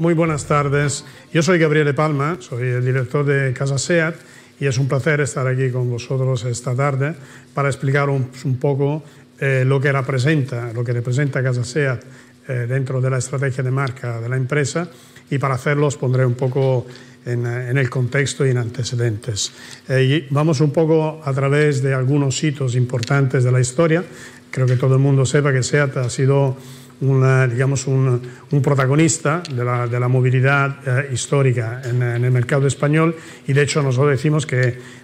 Muy buenas tardes. Yo soy Gabriele Palma, soy el director de Casa SEAT y es un placer estar aquí con vosotros esta tarde para explicar un, poco eh, lo, que representa, lo que representa Casa SEAT eh, dentro de la estrategia de marca de la empresa y para hacerlo os pondré un poco en, en el contexto y en antecedentes. Eh, y vamos un poco a través de algunos hitos importantes de la historia. Creo que todo el mundo sepa que SEAT ha sido una, digamos un, un, protagonista de la, de la movilidad eh, histórica en, en, el mercado español y de hecho nosotros decimos que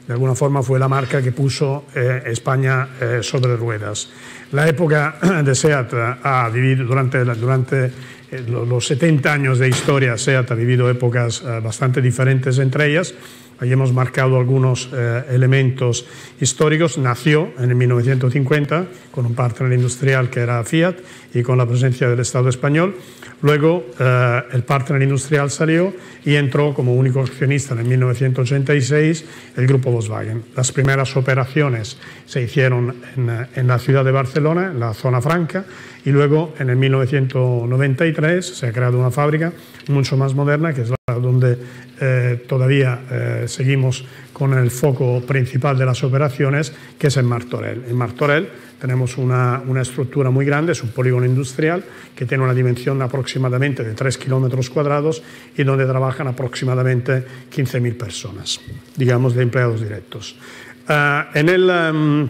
de alguna forma fue la marca que puso eh, España eh, sobre ruedas. La época de SEAT ha vivido durante, durante eh, los 70 años de historia, SEAT ha vivido épocas eh, bastante diferentes entre ellas. Ahí hemos marcado algunos eh, elementos históricos. Nació en el 1950 con un partner industrial que era Fiat y con la presencia del Estado español. Luego eh, el partner industrial salió y entró como único accionista en 1986 el grupo Volkswagen. Las primeras operaciones se hicieron en, en la ciudad de Barcelona, en la zona franca, y luego en el 1993 se ha creado una fábrica mucho más moderna, que es la donde eh, todavía eh, seguimos con el foco principal de las operaciones, que es en Martorell. En Martorell tenemos una, una, estructura muy grande, es un polígono industrial que tiene una dimensión aproximadamente de 3 kilómetros cuadrados y donde trabajan aproximadamente 15.000 personas, digamos, de empleados directos. Uh, en el, um,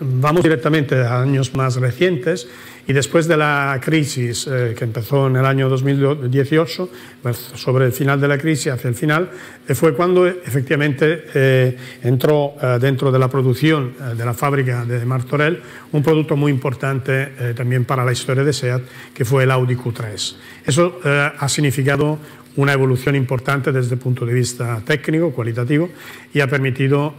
vamos directamente a años más recientes y después de la crisis eh, que empezó en el año 2018, pues, sobre el final de la crisis, hacia el final, eh, fue cuando efectivamente eh, entró eh, dentro de la producción eh, de la fábrica de Martorell un producto muy importante eh, también para la historia de SEAT, que fue el Audi Q3. Eso ha significado una evolución importante desde el punto de vista técnico, cualitativo, y ha permitido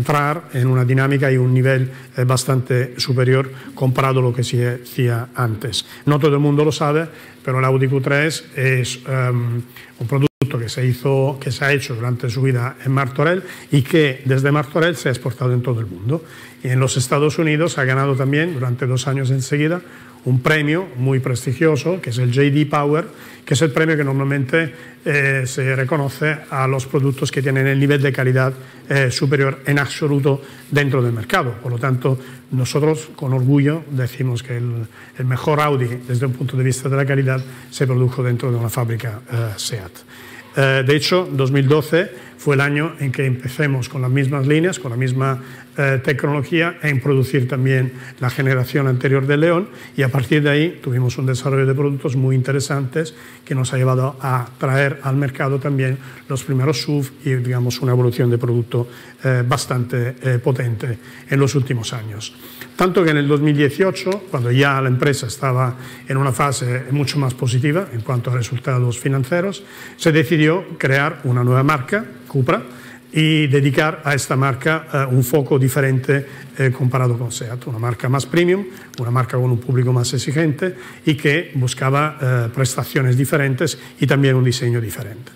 entrar en una dinámica y un nivel eh, bastante superior comparado a lo que se hacía antes. No todo el mundo lo sabe, pero el Audi Q3 es um, un producto que se, hizo, que se ha hecho durante su vida en Martorell y que desde Martorell se ha exportado en todo el mundo. Y en los Estados Unidos ha ganado también durante dos años enseguida un premio muy prestigioso, que es el JD Power, que es el premio que normalmente eh, se reconoce a los productos que tienen el nivel de calidad eh, superior en absoluto dentro del mercado. Por lo tanto, nosotros con orgullo decimos que el, el mejor Audi desde un punto de vista de la calidad se produjo dentro de una fábrica eh, SEAT. Eh, de hecho, 2012 fue el año en que empecemos con las mismas líneas, con la misma eh, tecnología, en producir también la generación anterior de León y a partir de ahí tuvimos un desarrollo de productos muy interesantes que nos ha llevado a traer al mercado también los primeros SUV y digamos una evolución de producto eh, bastante eh, potente en los últimos años. Tanto que en el 2018, cuando ya la empresa estaba en una fase mucho más positiva en cuanto a resultados financieros, se decidió crear una nueva marca, Cupra, y dedicar a esta marca uh, un foco diferente eh, comparado con SEAT, una marca más premium, una marca con un público más exigente y que buscaba uh, prestaciones diferentes y también un diseño diferente.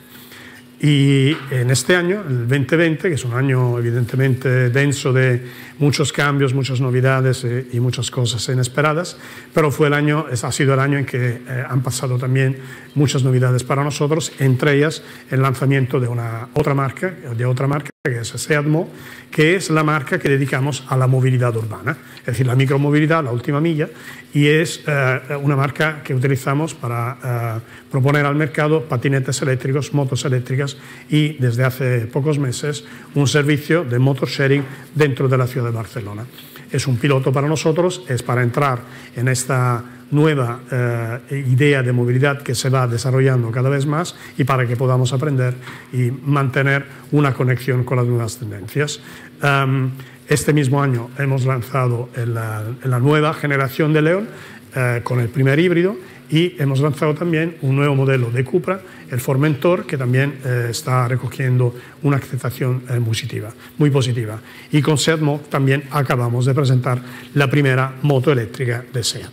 Y en este año, el 2020, que es un año evidentemente denso de muchos cambios, muchas novedades eh, y muchas cosas inesperadas, pero fue el año, ha sido el año en que eh, han pasado también muchas novedades para nosotros, entre ellas el lanzamiento de una otra marca, de otra marca que es Seatmo, que es la marca que dedicamos a la movilidad urbana, es decir, la micromovilidad, la última milla, y es eh, una marca que utilizamos para eh, proponer al mercado patinetes eléctricos, motos eléctricas y desde hace pocos meses un servicio de motor sharing dentro de la ciudad de Barcelona. Es un piloto para nosotros, es para entrar en esta nueva eh, idea de movilidad que se va desarrollando cada vez más y para que podamos aprender y mantener una conexión con las nuevas tendencias. Um, este mismo año hemos lanzado la, nueva generación de León eh, con el primer híbrido y hemos lanzado también un nuevo modelo de Cupra, el Formentor, que también eh, está recogiendo una aceptación eh, positiva, muy positiva. Y con Seat Mo también acabamos de presentar la primera moto eléctrica de Seat.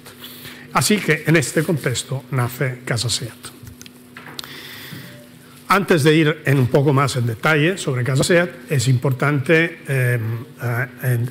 Así que en este contexto nace Casa SEAT. Antes de ir en un poco más en detalle sobre Casa SEAT, es importante eh,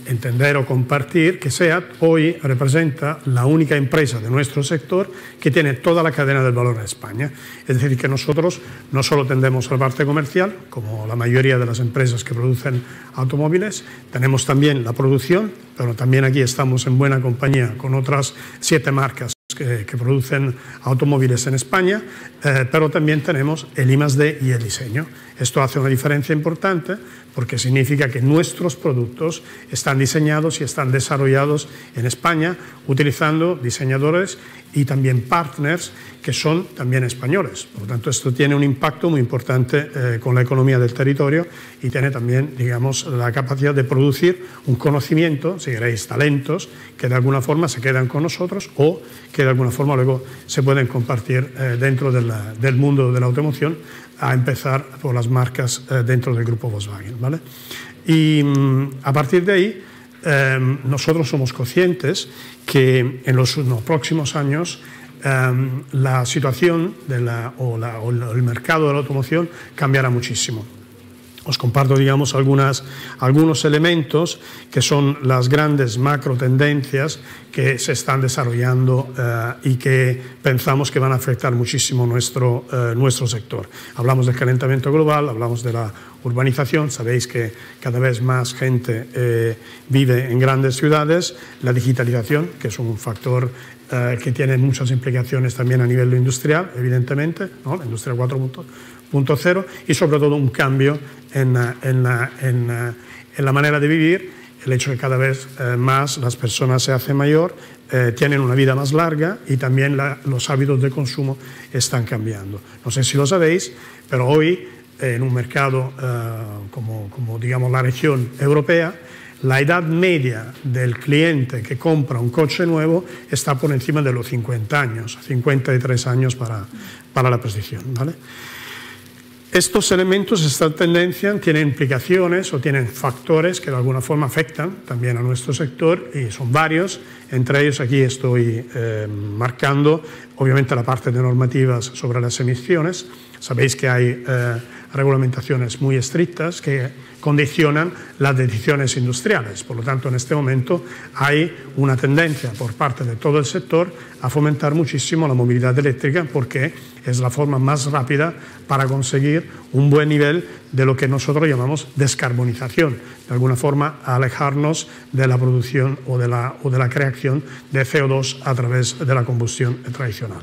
entender o compartir que SEAT hoy representa la única empresa de nuestro sector que tiene toda la cadena del valor en España. Es decir, que nosotros no solo tendemos la parte comercial, como la mayoría de las empresas que producen automóviles, tenemos también la producción, pero también aquí estamos en buena compañía con otras siete marcas que, producen automóviles en España, eh, pero también tenemos el I+D y el diseño. Esto hace una diferencia importante porque significa que nuestros productos están diseñados y están desarrollados en España utilizando diseñadores y también partners que son también españoles. Por lo tanto, esto tiene un impacto muy importante eh, con la economía del territorio y tiene también, digamos, la capacidad de producir un conocimiento, si queréis, talentos, que de alguna forma se quedan con nosotros o que de alguna forma luego se pueden compartir eh, dentro del mundo de la automoción a empezar por las marcas eh, dentro del grupo Volkswagen. ¿vale? Y mm, a partir de ahí, em, nosotros somos conscientes que en los, próximos años em, la situación de o el mercado de la automoción cambiará muchísimo. Os comparto, digamos, algunas, algunos elementos que son las grandes macro tendencias que se están desarrollando eh, y que pensamos que van a afectar muchísimo nuestro, eh, nuestro sector. Hablamos del calentamiento global, hablamos de la urbanización, sabéis que cada vez más gente eh, vive en grandes ciudades, la digitalización, que es un factor que tiene muchas implicaciones también a nivel industrial, evidentemente, ¿no? la industria 4.0 cero y sobre todo un cambio en, la manera de vivir, el hecho de que cada vez eh, más las personas se hacen mayor, eh, tienen una vida más larga y también los hábitos de consumo están cambiando. No sé si lo sabéis, pero hoy eh, en un mercado como, como digamos la región europea, la edad media del cliente que compra un coche nuevo está por encima de los 50 años, 53 años para, para la precisión. ¿vale? Estos elementos, esta tendencia, tienen implicaciones o tienen factores que de alguna forma afectan también a nuestro sector y son varios. Entre ellos aquí estoy eh, marcando, obviamente, la parte de normativas sobre las emisiones. Sabéis que hay eh, regulamentaciones muy estrictas que condicionan las decisiones industriales. Por lo tanto, en este momento hay una tendencia por parte de todo el sector a fomentar muchísimo la movilidad eléctrica porque es la forma más rápida para conseguir un buen nivel de lo que nosotros llamamos descarbonización, de alguna forma alejarnos de la producción o de la, o de la creación de CO2 a través de la combustión tradicional.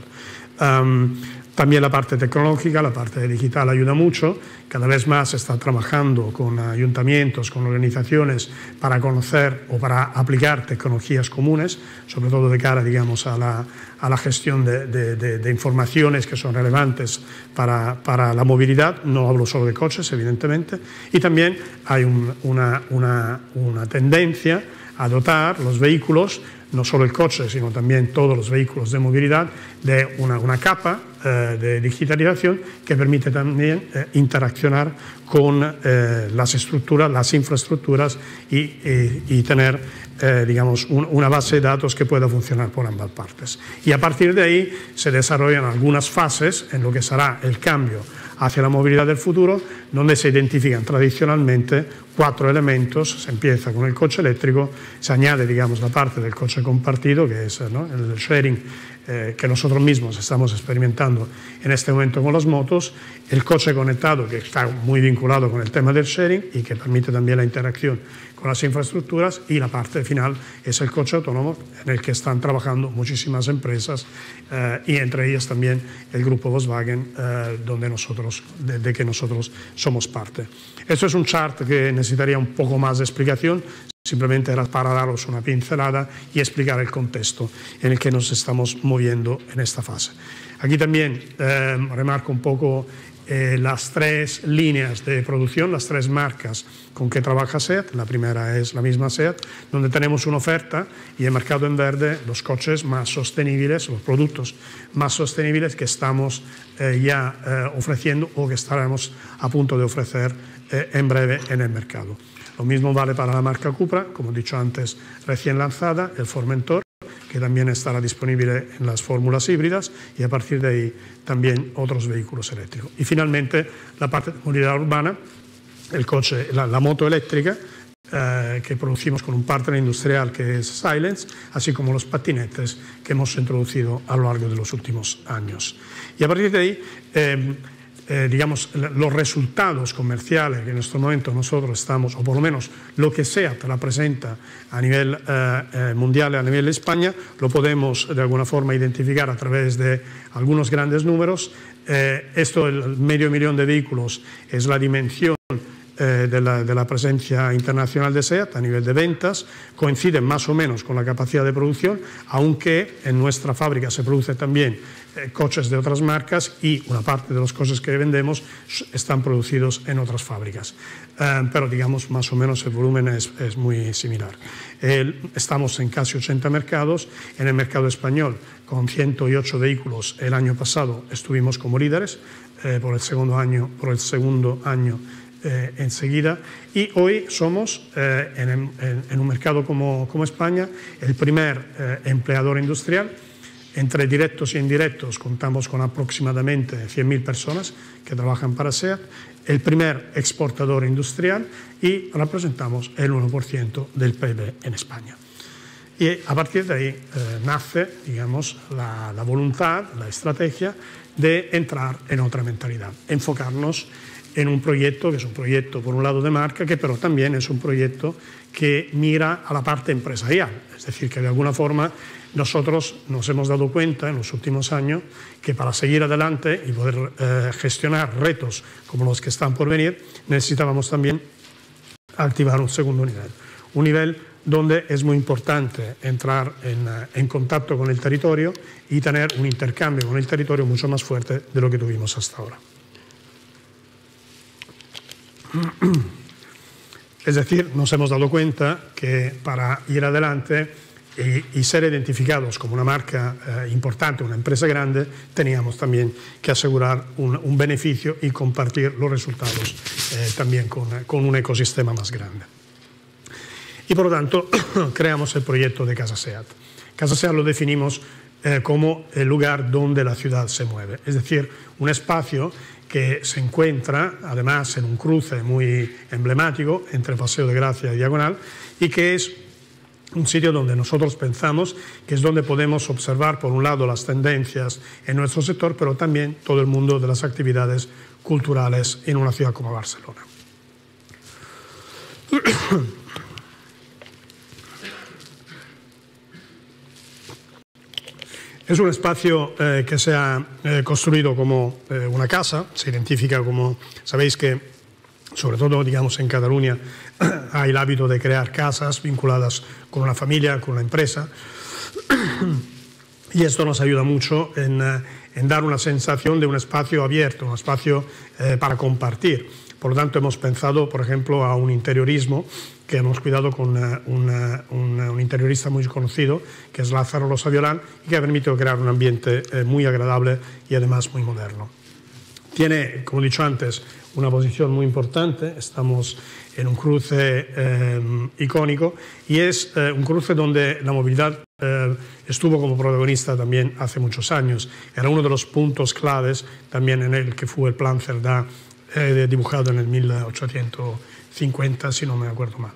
También la parte tecnológica, la parte digital ayuda mucho. Cada vez más se está trabajando con ayuntamientos, con organizaciones para conocer o para aplicar tecnologías comunes, sobre todo de cara, digamos, a la, a la gestión de, informaciones que son relevantes para, para, la movilidad. No hablo solo de coches, evidentemente. Y también hay una, una, una tendencia a dotar los vehículos no solo el coche, sino también todos los vehículos de movilidad, de una, capa eh, de digitalización que permite también eh, interaccionar con eh, las estructuras, las infraestructuras y, tener digamos, una base de datos que pueda funcionar por ambas partes. Y a partir de ahí se desarrollan algunas fases en lo que será el cambio hacia la movilidad del futuro, donde se identifican tradicionalmente cuatro elementos. Se empieza con el coche eléctrico, se añade, digamos, la parte del coche compartido, que es el sharing eh, que nosotros mismos estamos experimentando en este momento con las motos, el coche conectado, que está muy vinculado con el tema del sharing y que permite también la interacción con las infraestructuras, y la parte final es el coche autónomo, en el que están trabajando muchísimas empresas eh, y entre ellas también el grupo Volkswagen, eh, donde nosotros, de, que nosotros somos parte. Esto es un chart que necesitaría un poco más de explicación, Simplemente era para daros una pincelada y explicar el contexto en el que nos estamos moviendo en esta fase. Aquí también eh, remarco un poco eh, las tres líneas de producción, las tres marcas con que trabaja SEAT. La primera es la misma SEAT, donde tenemos una oferta y el mercado en verde los coches más sostenibles, los productos más sostenibles que estamos eh, ya ofreciendo o que estaremos a punto de ofrecer en breve en el mercado. Lo mismo vale para la marca Cupra, como he dicho antes, recién lanzada, el Formentor, que también estará disponible en las fórmulas híbridas y a partir de ahí también otros vehículos eléctricos. Y finalmente la parte de movilidad urbana, el coche, la, la moto eléctrica, eh, que producimos con un partner industrial que es Silence, así como los patinetes que hemos introducido a lo largo de los últimos años. Y a partir de ahí, eh, eh, digamos, los resultados comerciales que en este momento nosotros estamos, o por lo menos lo que SEAT la presenta a nivel mundial y a nivel de España, lo podemos de alguna forma identificar a través de algunos grandes números. esto, el medio millón de vehículos, es la dimensión eh, de, la, presencia internacional de SEAT a nivel de ventas, coinciden más o menos con la capacidad de producción, aunque en nuestra fábrica se produce también eh, coches de otras marcas y una parte de los coches que vendemos están producidos en otras fábricas. Eh, pero digamos, más o menos el volumen es, muy similar. estamos en casi 80 mercados. En el mercado español, con 108 vehículos el año pasado, estuvimos como líderes. por el segundo año, por el segundo año eh, enseguida. Y hoy somos, eh, en, un mercado como, España, el primer eh, empleador industrial. Entre directos y indirectos contamos con aproximadamente 100.000 personas que trabajan para SEAT, el primer exportador industrial y representamos el 1% del PIB en España. Y a partir de ahí nace, digamos, la, la voluntad, la estrategia de entrar en otra mentalidad, enfocarnos en un proyecto que es un proyecto, por un lado, de marca, que pero también es un proyecto que mira a la parte empresarial. Es decir, que de alguna forma nosotros nos hemos dado cuenta en los últimos años que para seguir adelante y poder eh, gestionar retos como los que están por venir, necesitábamos también activar un segundo nivel. Un nivel donde es muy importante entrar en, eh, en, contacto con el territorio y tener un intercambio con el territorio mucho más fuerte de lo que tuvimos hasta ahora. Es decir, nos hemos dado cuenta que para ir adelante y, ser identificados como una marca eh, importante, una empresa grande, teníamos también que asegurar un, beneficio y compartir los resultados eh, también con, un ecosistema más grande. Y por lo tanto, creamos el proyecto de Casa SEAT. Casa SEAT lo definimos eh, como el lugar donde la ciudad se mueve, es decir, un espacio que se encuentra además en un cruce muy emblemático entre Paseo de Gracia y Diagonal y que es un sitio donde nosotros pensamos que es donde podemos observar, por un lado, las tendencias en nuestro sector, pero también todo el mundo de las actividades culturales en una ciudad como Barcelona. Es un espacio eh, que se ha eh, construido como eh, una casa, se identifica como, sabéis que sobre todo digamos en Cataluña hay el hábito de crear casas vinculadas con una familia, con una empresa, y esto nos ayuda mucho en, en dar una sensación de un espacio abierto, un espacio para compartir. Por lo tanto, hemos pensado, por ejemplo, a un interiorismo que hemos cuidado con un interiorista muy conocido, que es Lázaro Rosa Violán, y que ha permitido crear un ambiente eh, muy agradable y además muy moderno. Tiene, como he dicho antes, una posición muy importante, estamos en un cruce eh, icónico y es eh, un cruce donde la movilidad estuvo como protagonista también hace muchos años. Era uno de los puntos claves también en el que fue el plan Cerdá dibujado en el 1800. 50, si no me acuerdo mal.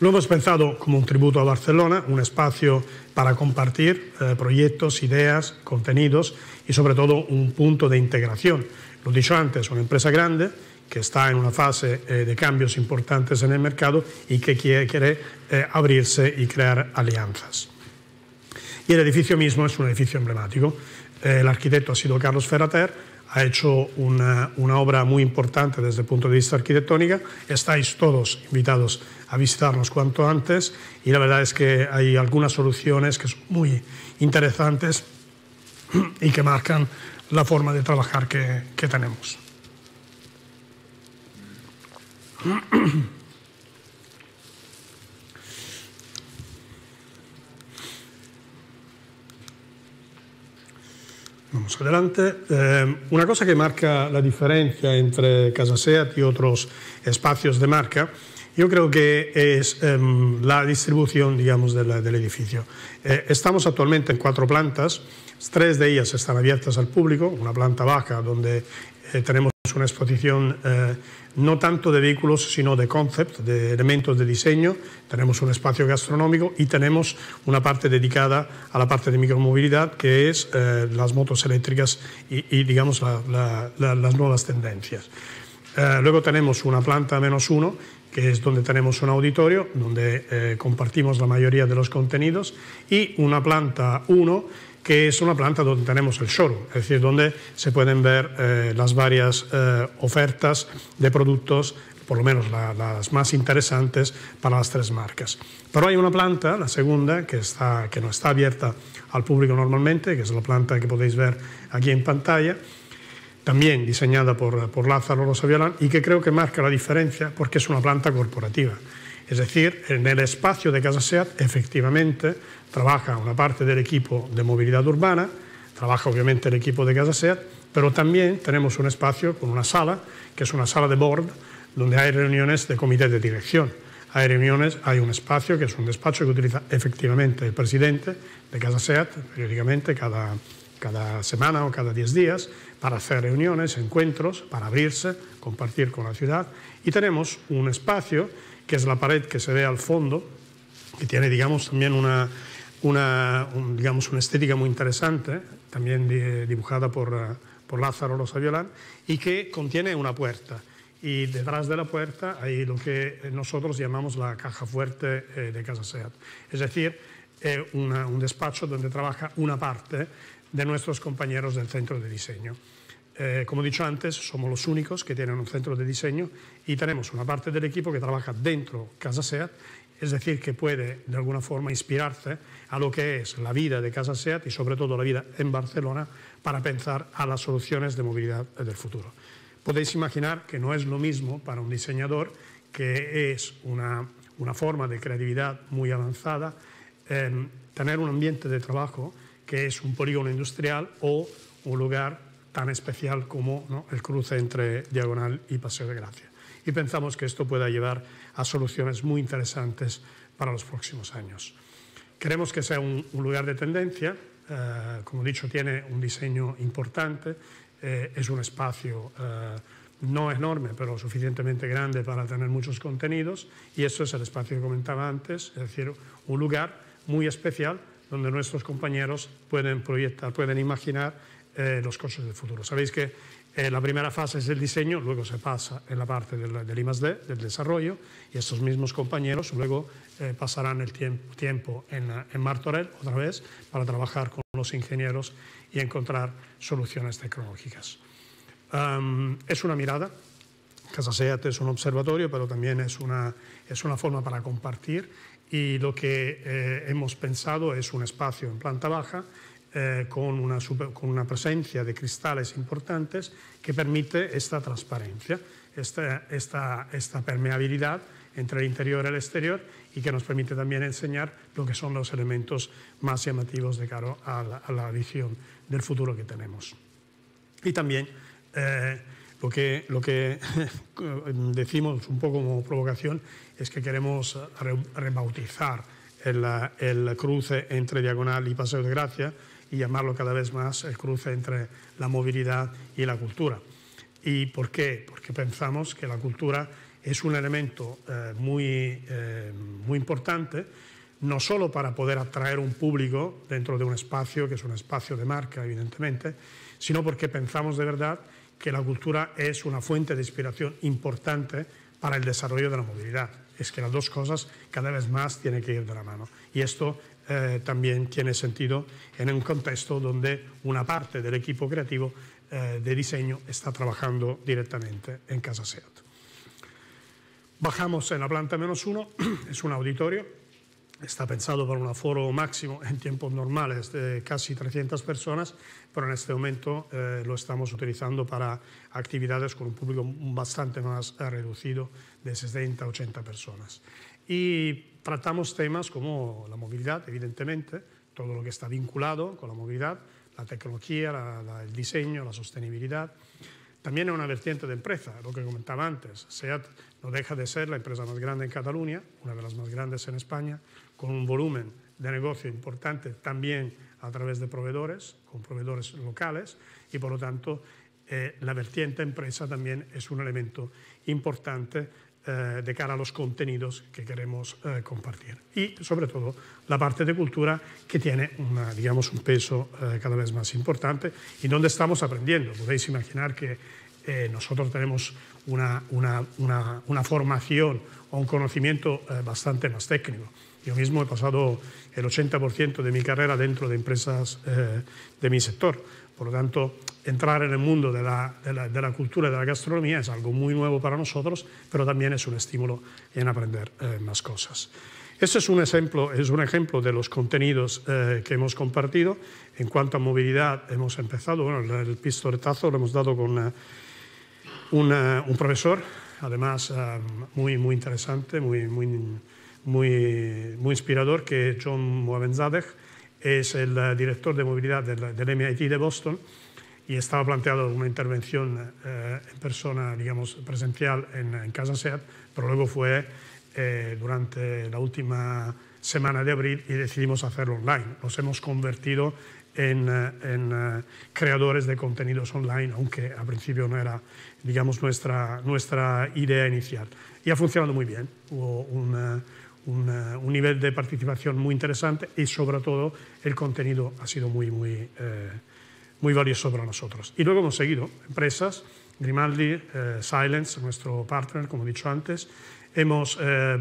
Lo hemos pensado como un tributo a Barcelona, un espacio para compartir eh, proyectos, ideas, contenidos y sobre todo un punto de integración. Lo dicho antes, una empresa grande que está en una fase eh, de cambios importantes en el mercado y que quiere, eh, abrirse y crear alianzas. Y el edificio mismo es un edificio emblemático. el arquitecto ha sido Carlos Ferrater, ha hecho una, obra muy importante desde el punto de vista arquitectónico. Estáis todos invitados a visitarnos cuanto antes y la verdad es que hay algunas soluciones que son muy interesantes y que marcan la forma de trabajar que, que tenemos. Vamos adelante. Eh, una cosa que marca la diferencia entre Casa Seat y otros espacios de marca Yo creo que es em, la distribución, digamos, del edificio. Eh, estamos actualmente en cuatro plantas, tres de ellas están abiertas al público, una planta baja donde eh, tenemos una exposición eh, no tanto de vehículos, sino de concept, de elementos de diseño. Tenemos un espacio gastronómico y tenemos una parte dedicada a la parte de micromovilidad, que es las motos eléctricas y, digamos, las nuevas tendencias. luego tenemos una planta menos uno que es donde tenemos un auditorio, donde eh, compartimos la mayoría de los contenidos, y una planta 1, que es una planta donde tenemos el showroom, es decir, donde se pueden ver eh, las varias eh, ofertas de productos, por lo menos las más interesantes para las tres marcas. Pero hay una planta, la segunda, que, está, que no está abierta al público normalmente, que es la planta que podéis ver aquí en pantalla, también diseñada por, por Lázaro Rosa y que creo que marca la diferencia porque es una planta corporativa. Es decir, en el espacio de Casa SEAT efectivamente trabaja una parte del equipo de movilidad urbana, trabaja obviamente el equipo de Casa SEAT, pero también tenemos un espacio con una sala, que es una sala de board, donde hay reuniones de comité de dirección. Hay reuniones, hay un espacio que es un despacho que utiliza efectivamente el presidente de Casa SEAT, periódicamente, cada, cada semana o cada 10 días, para hacer reuniones, encuentros, para abrirse, compartir con la ciudad. Y tenemos un espacio, que es la pared que se ve al fondo, que tiene, digamos, también una, una, digamos, una estética muy interesante, también dibujada por, por Lázaro Rosa Violán, y que contiene una puerta. Y detrás de la puerta hay lo que nosotros llamamos la caja fuerte eh, de Casa SEAT. Es decir, eh, un despacho donde trabaja una parte de nuestros compañeros del centro de diseño. Eh, como he dicho antes, somos los únicos que tienen un centro de diseño y tenemos una parte del equipo que trabaja dentro Casa SEAT, es decir, que puede de alguna forma inspirarse a lo que es la vida de Casa SEAT y sobre todo la vida en Barcelona para pensar a las soluciones de movilidad del futuro. Podéis imaginar que no es lo mismo para un diseñador que es una, una forma de creatividad muy avanzada, eh, tener un ambiente de trabajo que es un polígono industrial o un lugar tan especial como el cruce entre Diagonal y Paseo de Gracia. Y pensamos que esto pueda llevar a soluciones muy interesantes para los próximos años. Queremos que sea un, lugar de tendencia, eh, como he dicho, tiene un diseño importante, eh, es un espacio eh, no enorme, pero suficientemente grande para tener muchos contenidos, y eso es el espacio que comentaba antes, es decir, un lugar muy especial donde nuestros compañeros pueden proyectar, pueden imaginar eh, los coches del futuro. Sabéis que eh, la primera fase es el diseño, luego se pasa en la parte del, del del desarrollo, y estos mismos compañeros luego eh, pasarán el tiempo en, en, Martorell otra vez para trabajar con los ingenieros y encontrar soluciones tecnológicas. es una mirada, Casa Seat es un observatorio, pero también es una, es una forma para compartir y lo que hemos pensado es un espacio en planta baja eh, con, una con, una presencia de cristales importantes que permite esta transparencia, esta, esta, esta, permeabilidad entre el interior y el exterior y que nos permite también enseñar lo que son los elementos más llamativos de cara a la, a la visión del futuro que tenemos. Y también eh, lo que, lo que decimos un poco como provocación es que queremos rebautizar el, el, cruce entre Diagonal y Paseo de Gracia y llamarlo cada vez más el cruce entre la movilidad y la cultura. ¿Y por qué? Porque pensamos que la cultura es un elemento eh, muy, eh, muy importante, no solo para poder atraer un público dentro de un espacio, que es un espacio de marca, evidentemente, sino porque pensamos de verdad que la cultura es una fuente de inspiración importante para el desarrollo de la movilidad. Es que las dos cosas cada vez más tienen que ir de la mano. Y esto eh, también tiene sentido en un contexto donde una parte del equipo creativo eh, de diseño está trabajando directamente en Casa SEAT. Bajamos en la planta menos uno, es un auditorio Está pensado para un aforo máximo en tiempos normales de casi 300 personas, pero en este momento eh, lo estamos utilizando para actividades con un público bastante más reducido, de 60 80 personas. Y tratamos temas como la movilidad, evidentemente, todo lo que está vinculado con la movilidad, la tecnología, el diseño, la sostenibilidad. también es una vertiente de empresa, lo que comentaba antes. SEAT no deja de ser la empresa más grande en Cataluña, una de las más grandes en España, con un volumen de negocio importante también a través de proveedores, con proveedores locales, y por lo tanto eh, la vertiente empresa también es un elemento importante eh, de cara a los contenidos que queremos eh, compartir. Y sobre todo la parte de cultura que tiene una, digamos, un peso eh, cada vez más importante y donde estamos aprendiendo. Podéis imaginar que nosotros tenemos una, una, una, formación o un conocimiento bastante más técnico. Yo mismo he pasado el 80% de mi carrera dentro de empresas de mi sector. Por lo tanto, entrar en el mundo de la, cultura y de la gastronomía es algo muy nuevo para nosotros, pero también es un estímulo en aprender eh, más cosas. Este es un ejemplo, es un ejemplo de los contenidos eh, que hemos compartido. En cuanto a movilidad, hemos empezado, bueno, el pistoletazo lo hemos dado con un profesor, además uh, muy, muy interesante, muy, muy, muy, muy inspirador, que es John Moavenzadeh, es el uh, director de movilidad del, del MIT de Boston y estaba planteado una intervención eh, en persona, digamos, presencial en, Casa SEAT, pero luego fue eh, durante la última semana de abril y decidimos hacerlo online. Nos hemos convertido en, eh, creadores de contenidos online, aunque al principio no era, digamos, nuestra, nuestra idea inicial. Y ha funcionado muy bien. Hubo una, una, un nivel de participación muy interesante y sobre todo el contenido ha sido muy, muy... Eh, muy valioso para nosotros. Y luego hemos seguido empresas, Grimaldi, eh, Silence, nuestro partner, como he dicho antes. Hemos eh,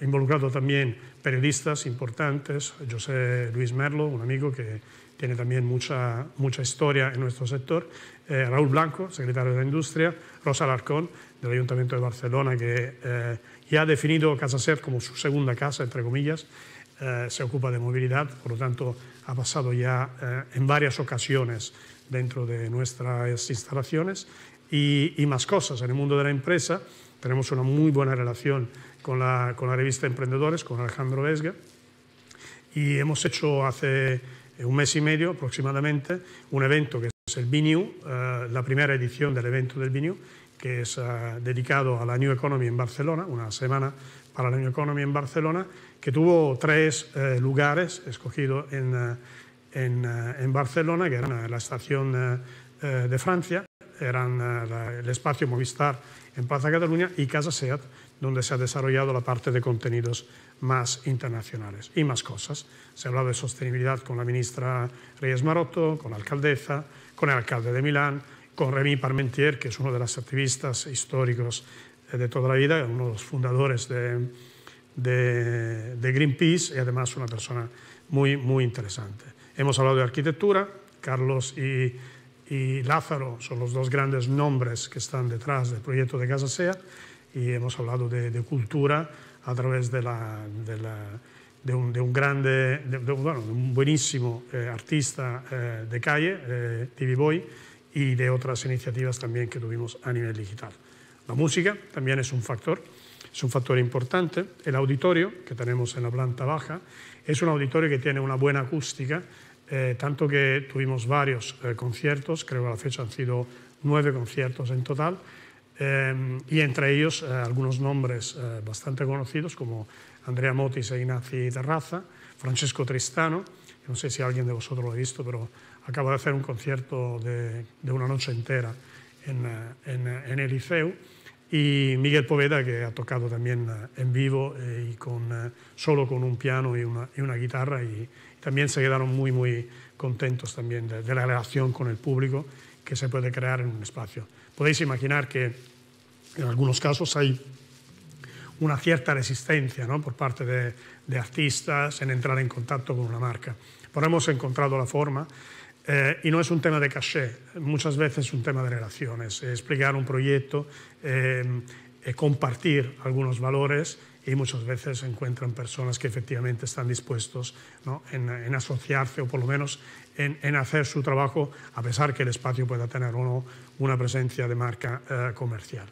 involucrado también periodistas importantes, José Luis Merlo, un amigo que tiene también mucha, mucha historia en nuestro sector, eh, Raúl Blanco, secretario de la Industria, Rosa Alarcón, del Ayuntamiento de Barcelona, que eh, ya ha definido Casa Ser como su segunda casa, entre comillas, eh, se ocupa de movilidad, por lo tanto ha pasado ya eh, en varias ocasiones dentro de nuestras instalaciones y, y, más cosas. En el mundo de la empresa tenemos una muy buena relación con la, revista Emprendedores, con Alejandro Vesga, y hemos hecho hace un mes y medio aproximadamente un evento que es el BNU, eh, la primera edición del evento del BNU, que es uh, dedicado a la New Economy en Barcelona, una semana para la New Economy en Barcelona, que tuvo tres eh, lugares escogidos en, eh, en, eh, en, Barcelona, que eran la estación de Francia, eran el espacio Movistar en Plaza Cataluña y Casa SEAT, donde se ha desarrollado la parte de contenidos más internacionales y más cosas. Se ha hablado de sostenibilidad con la ministra Reyes Marotto, con la alcaldesa, con el alcalde de Milán, con Rémi Parmentier, que es uno de los activistas históricos de toda la vida, uno de los fundadores de, de, de, Greenpeace y además una persona muy, muy interesante. Hemos hablado de arquitectura, Carlos y, y Lázaro son los dos grandes nombres que están detrás del proyecto de Casa Sea y hemos hablado de, de cultura a través de, la, de, la, de, un, un, grande, de, bueno, un buenísimo eh, artista eh, de calle, eh, TV Boy, y de otras iniciativas también que tuvimos a nivel digital. La música también es un factor, es un factor importante. El auditorio que tenemos en la planta baja es un auditorio que tiene una buena acústica, eh, tanto que tuvimos varios eh, conciertos, creo que a la fecha han sido nueve conciertos en total, eh, y entre ellos eh, algunos nombres eh, bastante conocidos como Andrea Motis e Ignazi Terraza, Francesco Tristano, no sé si alguien de vosotros lo ha visto, pero acaba de hacer un concierto de, de una noche entera en, en, en el Liceu, y Miguel Poveda, que ha tocado también en vivo eh, y con, eh, solo con un piano y una, y una guitarra, y también se quedaron muy, muy contentos también de, de, la relación con el público que se puede crear en un espacio. Podéis imaginar que en algunos casos hay una cierta resistencia ¿no? por parte de, de, artistas en entrar en contacto con una marca. Pero hemos encontrado la forma eh, y no es un tema de caché, muchas veces es un tema de relaciones, explicar un proyecto, eh, eh, compartir algunos valores y muchas veces se encuentran personas que efectivamente están dispuestos ¿no? en, asociarse o por lo menos en, hacer su trabajo a pesar que el espacio pueda tener o no una presencia de marca eh, comercial.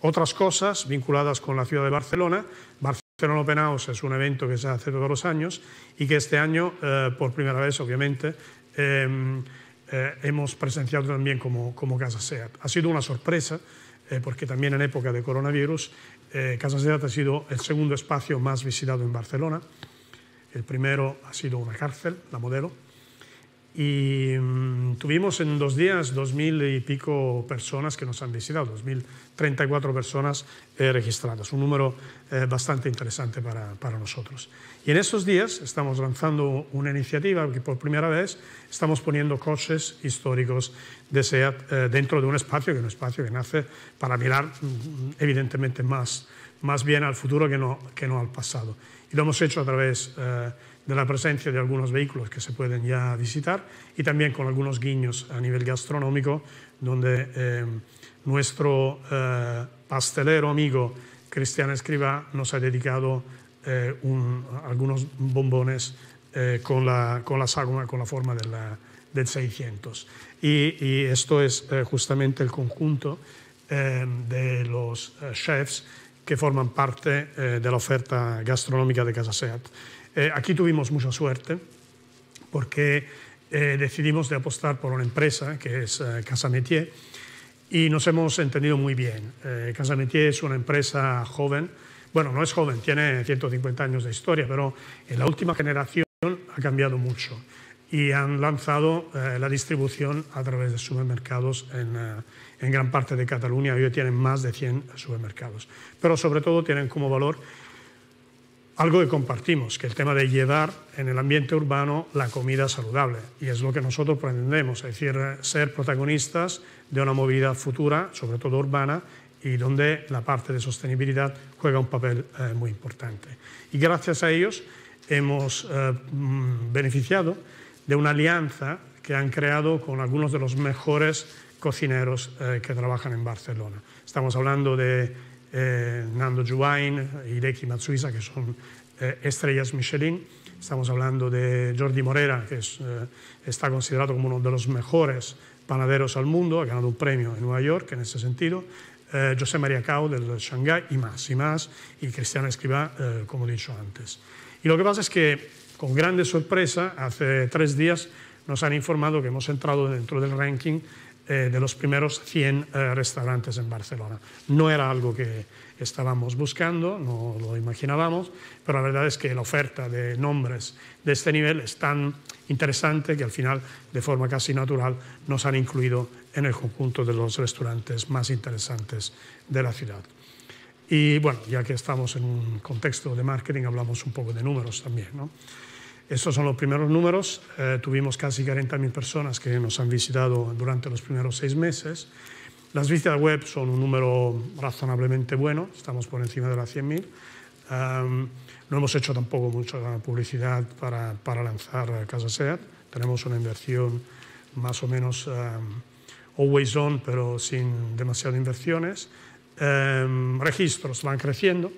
Otras cosas vinculadas con la ciudad de Barcelona, Barcelona Open House es un evento que se hace todos los años y que este año, eh, por primera vez obviamente, eh, hemos presenciado también como, como Casa SEAT. Ha sido una sorpresa porque también en época de coronavirus Casa SEAT ha sido el segundo espacio más visitado en Barcelona. El primero ha sido una cárcel, la modelo, y mm, tuvimos en dos días dos mil y pico personas que nos han visitado, 2.034 personas eh, registradas, un número eh, bastante interesante para, para, nosotros. Y en estos días estamos lanzando una iniciativa que por primera vez estamos poniendo coches históricos de SEAT eh, dentro de un espacio, que es un espacio que nace para mirar mm, evidentemente más, más bien al futuro que no, que no al pasado. Y lo hemos hecho a través de la presencia de algunos vehículos que se pueden ya visitar y también con algunos guiños a nivel gastronómico, donde eh, nuestro eh, pastelero amigo Cristian Escriba nos ha dedicado eh, algunos bombones con, la, con la sagoma, con la forma de del 600. Y, y, esto es justamente el conjunto de los chefs que forman parte de la oferta gastronómica de Casa Seat. Eh, aquí tuvimos mucha suerte porque eh, decidimos de apostar por una empresa que es eh, Casa Métier y nos hemos entendido muy bien. Casa Métier es una empresa joven, bueno, no es joven, tiene 150 años de historia, pero en la última generación ha cambiado mucho y han lanzado la distribución a través de supermercados en, en, gran parte de Cataluña. Hoy tienen más de 100 supermercados, pero sobre todo tienen como valor algo que compartimos, que el tema de llevar en el ambiente urbano la comida saludable. Y es lo que nosotros pretendemos, es decir, ser protagonistas de una movilidad futura, sobre todo urbana, y donde la parte de sostenibilidad juega un papel eh, muy importante. Y gracias a ellos hemos eh, mm, beneficiado de una alianza que han creado con algunos de los mejores cocineros eh, que trabajan en Barcelona. Estamos hablando de eh, Nando Juwain, Hideki Matsuisa, que son eh, estrellas Michelin. Estamos hablando de Jordi Morera, que eh, está considerado como uno de los mejores panaderos al mundo, ha ganado un premio en Nueva York en ese sentido. José María Cao del Shanghai y más, y más, y Cristiano Escribá, como he dicho antes. Y lo que pasa es que, con grande sorpresa, hace tres días nos han informado que hemos entrado dentro del ranking eh, de los primeros 100 eh, restaurantes en Barcelona. No era algo que estábamos buscando, no lo imaginábamos, pero la verdad es que la oferta de nombres de este nivel es tan interesante que al final, de forma casi natural, nos han incluido en el conjunto de los restaurantes más interesantes de la ciudad. Y bueno, ya que estamos en un contexto de marketing, hablamos un poco de números también. ¿no? Estos son los primeros números. Eh, tuvimos casi 40.000 personas que nos han visitado durante los primeros seis meses. Las visitas web son un número razonablemente bueno, estamos por encima de las 100.000. no hemos hecho tampoco mucha publicidad para, para lanzar Casa SEAT. Tenemos una inversión más o menos always on, pero sin demasiadas inversiones. registros van creciendo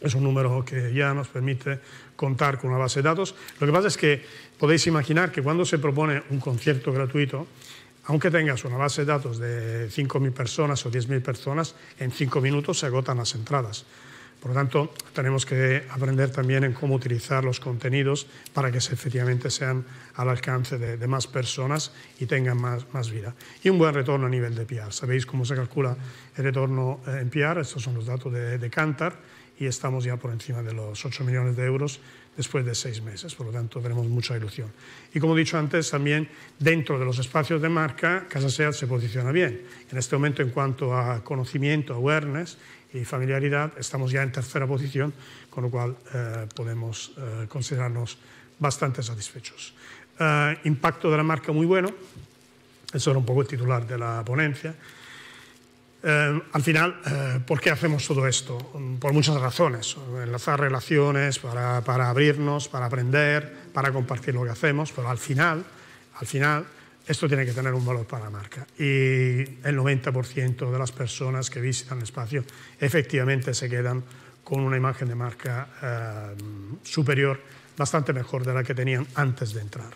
es un número que ya nos permite contar con una base de datos. Lo que pasa es que podéis imaginar que cuando se propone un concierto gratuito, aunque tengas una base de datos de 5.000 personas o 10.000 personas, en 5 minutos se agotan las entradas. Por lo tanto, tenemos que aprender también en cómo utilizar los contenidos para que efectivamente sean al alcance de, más personas y tengan más, vida. Y un buen retorno a nivel de PR. Sabéis cómo se calcula el retorno eh, en PR, estos son los datos de, de Cantar y estamos ya por encima de los 8 millones de euros después de seis meses, por lo tanto tenemos mucha ilusión. Y como he dicho antes, también dentro de los espacios de marca, Casa Seat se posiciona bien. En este momento, en cuanto a conocimiento, awareness y familiaridad, estamos ya en tercera posición, con lo cual eh, podemos eh, considerarnos bastante satisfechos. Eh, impacto de la marca muy bueno, eso era un poco el titular de la ponencia. Eh, al final, eh, ¿por qué hacemos todo esto? Por muchas razones. Enlazar relaciones, para, para, abrirnos, para aprender, para compartir lo que hacemos, pero al final, al final, esto tiene que tener un valor para la marca. Y el 90% de las personas que visitan el espacio efectivamente se quedan con una imagen de marca eh, superior, bastante mejor de la que tenían antes de entrar.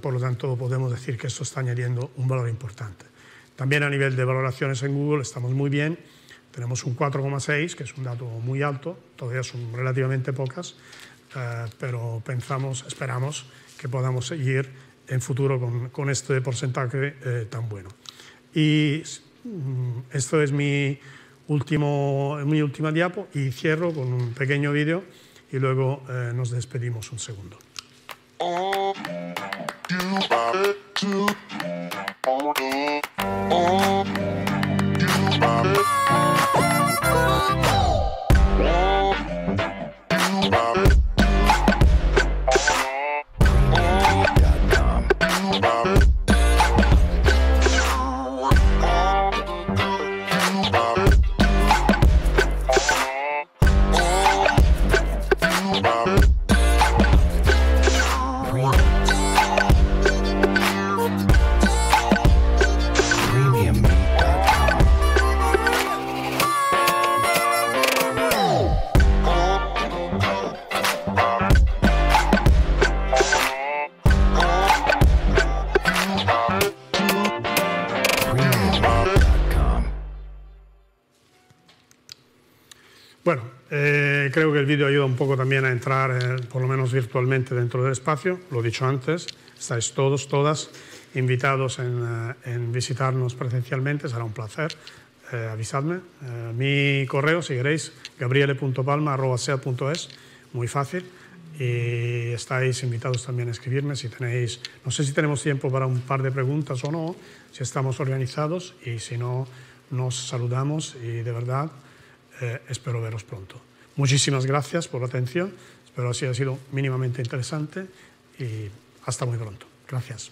por lo tanto, podemos decir que esto está añadiendo un valor importante. También a nivel de valoraciones en Google estamos muy bien. Tenemos un 4,6, que es un dato muy alto, todavía son relativamente pocas, eh, pero pensamos, esperamos que podamos seguir en futuro con, con este porcentaje eh, tan bueno. Y mm, esto es mi, último, mi última diapo y cierro con un pequeño vídeo y luego eh, nos despedimos un segundo. Bueno, poco también a entrar, eh, por lo menos virtualmente, dentro del espacio. Lo dicho antes, estáis todos, todas invitados en, eh, en visitarnos presencialmente, será un placer. avisadme. mi correo, si queréis, gabriele.palma.es, muy fácil. Y estáis invitados también a escribirme si tenéis, no sé si tenemos tiempo para un par de preguntas o no, si estamos organizados y si no, nos saludamos y de verdad eh, espero veros pronto. Muchísimas gracias por la atención, espero que haya sido mínimamente interesante y hasta muy pronto. Gracias.